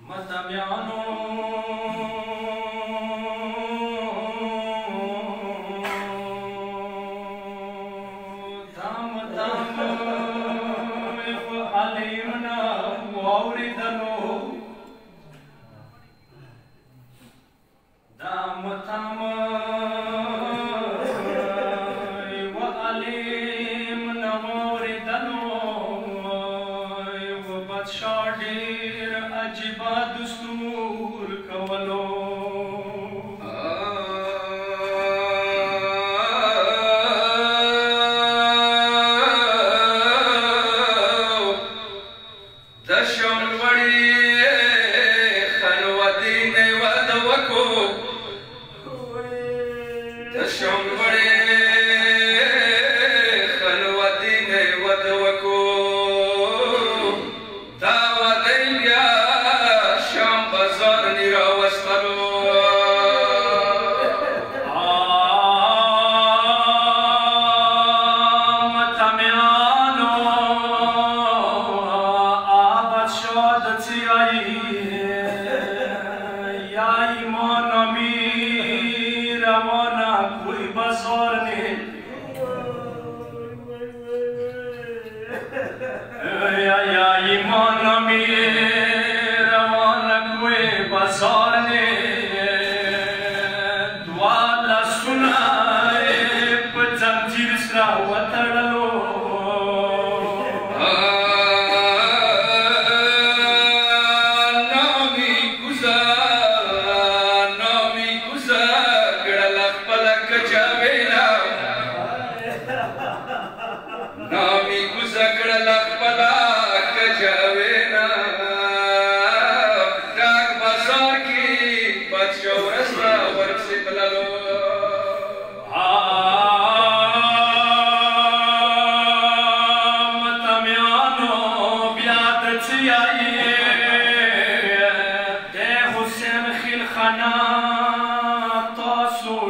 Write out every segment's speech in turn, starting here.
मदम्या যাই মন আমি রমনা কুড়ি বছর নে যাই মন আমি রমনা কুড়ি বছর নে দোয়ালা সুনায় পচম জিরসরা ওয়াতড়লো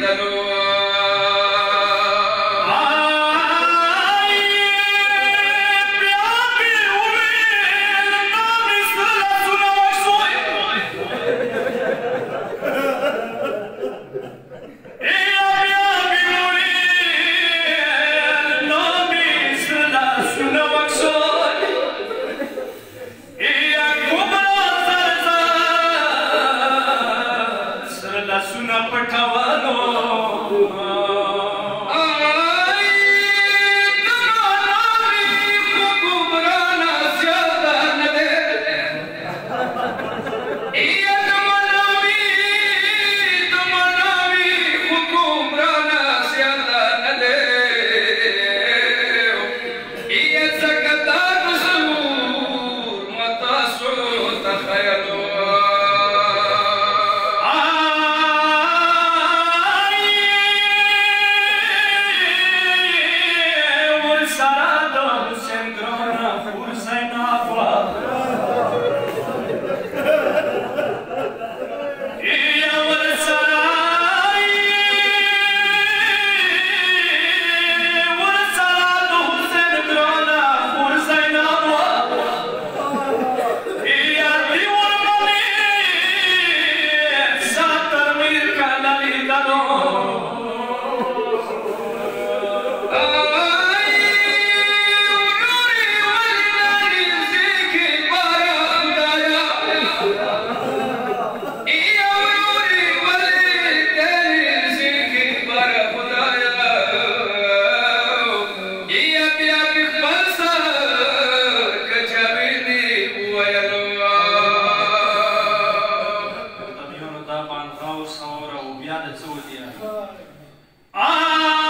Escándalo. gerne zu dir. Amen.